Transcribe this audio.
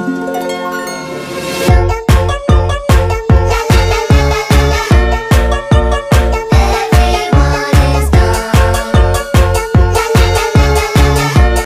Música